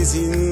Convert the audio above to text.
in